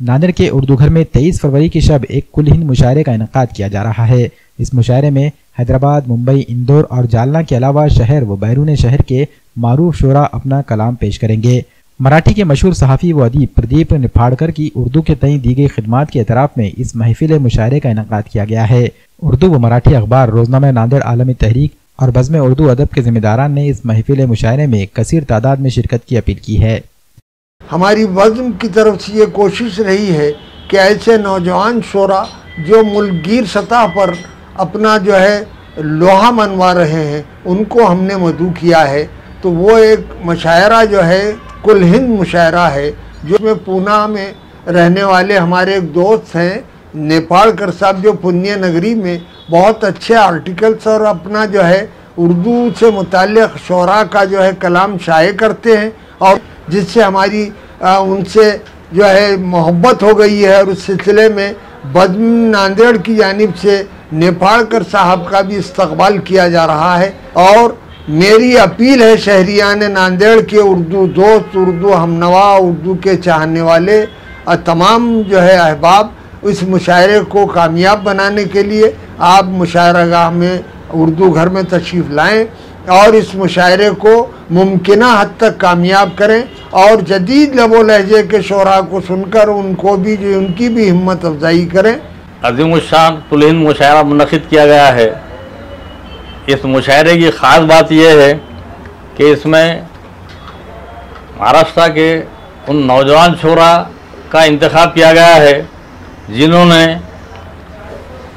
नांदेड़ के उर्दू घर में 23 फरवरी की शब एक कुल हिंद मुशायरे का इनका किया जा रहा है। इस मुशायरे में हैदराबाद, मुंबई, इंदौर और जालना के अलावा शहर व बैरून शहर के मारूफ शोरा अपना कलाम पेश करेंगे। मराठी के मशहूर सहाफ़ी व अदीब प्रदीप निफाड़कर की उर्दू के तई दी गई खिदमत के अतराफ में इस महफिल मुशायरे का इनका किया गया है। उर्दू व मराठी अखबार रोजनामा नांदेड़ आलमी तहरीक और बज़म उर्दू अदब के जिम्मेदारान ने इस महफिल मुशायरे में कसर तादाद में शिरकत की अपील की है। हमारी बज़म की तरफ़ से ये कोशिश रही है कि ऐसे नौजवान शोरा जो मुल्कगीर सतह पर अपना जो है लोहा मनवा रहे हैं, उनको हमने मदू किया है। तो वो एक मुशायरा जो है कुल हिंद मुशायरा है जो में पूना में रहने वाले हमारे एक दोस्त हैं, नेपालकर साहब, जो पुण्य नगरी में बहुत अच्छे आर्टिकल्स और अपना जो है उर्दू से मुतल शरा का जो है कलाम शाये करते हैं और जिससे हमारी आ, उनसे जो है मोहब्बत हो गई है और उस सिलसिले में बदम नांदेड़ की जानब से नेपाड़कर साहब का भी इस्तकबाल किया जा रहा है। और मेरी अपील है शहरियान नांदेड़ के उर्दू दोस्त उर्दू हमनवा उर्दू के चाहने वाले तमाम जो है अहबाब इस मुशायरे को कामयाब बनाने के लिए आप मुशायरा में उर्दू घर में तशरीफ़ लाएँ। और इस मुशायरे को मुमकिन हद तक कामयाब करें और जदीद लबो लहजे के शरा को सुनकर उनको भी जो उनकी भी हिम्मत अफजाई करें। अजीम शान पुलिन मुशायरा मुनद किया गया है। इस मुशायरे की ख़ास बात यह है कि इसमें महाराष्ट्र के उन नौजवान शोरा का इंतखब किया गया है, जिन्होंने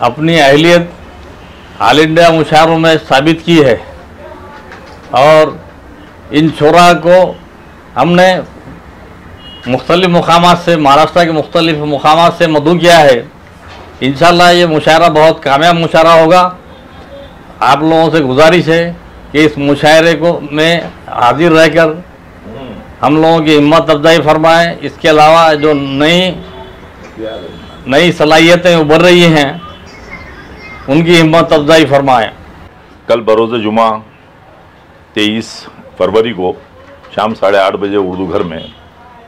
अपनी अहलियत ऑल इंडिया मुशायरों में साबित की है। और इन शुरा को हमने मुख्तलिफ़ मकाम से, महाराष्ट्र के मुख्तलिफ़ मकाम से मदू किया है। इन ये मुशायरा बहुत कामयाब मुशायरा होगा। आप लोगों से गुजारिश है कि इस मुशायरे को में हाजिर रहकर हम लोगों की हिम्मत अफजाई फरमाएँ। इसके अलावा जो नई नई सलाहियतें उभर रही हैं, उनकी हिम्मत अफजाई फरमाएँ। कल बरोज़ जुमा तेईस फरवरी को शाम साढ़े आठ बजे उर्दू घर में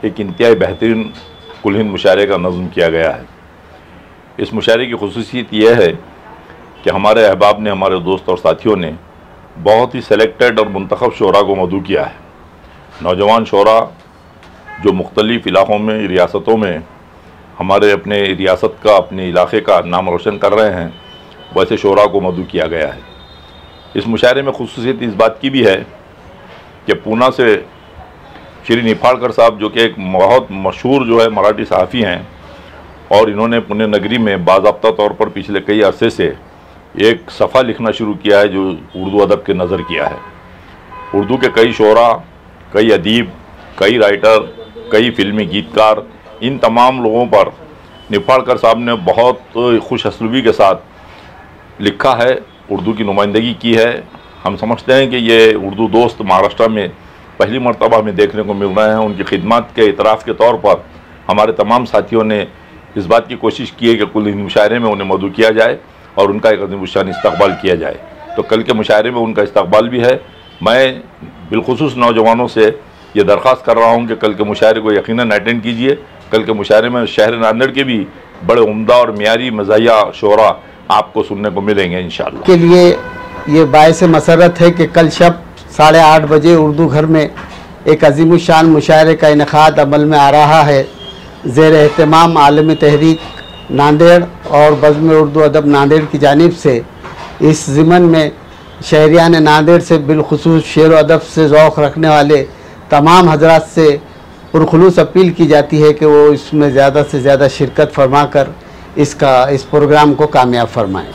एक इंतहाई बेहतरीन कुल हिंद मुशायरे का नज़म किया गया है। इस मुशारे की खसूसियत यह है कि हमारे अहबाब ने, हमारे दोस्त और साथियों ने बहुत ही सेलेक्टेड और मंतखब शरा को मदू किया है। नौजवान शरा जो मुख्तलिफ़ इलाक़ों में, रियासतों में हमारे अपने रियासत का, अपने इलाके का नाम रोशन कर रहे हैं, वैसे शरा को मदू किया गया है। इस मुशायरे में खसूसियत इस बात की भी है कि पूना से श्री निफाड़कर साहब, जो कि एक बहुत मशहूर जो है मराठी सहाफ़ी हैं, और इन्होंने पुण्य नगरी में बाबा तौर पर पिछले कई अरसे से एक सफ़ा लिखना शुरू किया है, जो उर्दू अदब के नज़र किया है। उर्दू के कई शरा, कई अदीब, कई राइटर, कई फिल्मी गीतकार, इन तमाम लोगों पर निफाड़कर साहब ने बहुत खुश असलूबी के साथ लिखा है उर्दू की नुमाइंदगी की है। हम समझते हैं कि ये उर्दू दोस्त महाराष्ट्र में पहली मरतबा हमें देखने को मिल रहे हैं। उनकी खिदमत के इतराफ़ के तौर पर हमारे तमाम साथियों ने इस बात की कोशिश की है कि कुल हिंद मुशायरे में उन्हें मदू किया जाए और उनका एक अजीम इस्तबाल किया जाए। तो कल के मुशायरे में उनका इस्तबाल भी है। मैं बिलखसूस नौजवानों से ये दरख्वास्त कर रहा हूँ कि कल के मुशायरे को यकीन अटेंड कीजिए। कल के मुशायरे में शहर नांदेड़ के भी बड़े उमदा और मीरी मजाया शरा आपको सुनने को मिलेंगे इन के लिए ये बायस मसरत है कि कल शब साढ़े आठ बजे उर्दू घर में एक अजीम शान मुशायरे का इनका अमल में आ रहा है। जेर अहतमाम आलम तहरीक नांदेड़ और बज़म उर्दू अदब नांदेड़ की जानब से इस ज़िमन में शहरियान नांदेड़ से बिलखसूस शेर अदब से ज़ौक़ रखने वाले तमाम हजरात से पुरखलूस अपील की जाती है कि वो इसमें ज़्यादा से ज़्यादा शिरकत फरमा कर इसका इस प्रोग्राम को कामयाब फरमाएँ।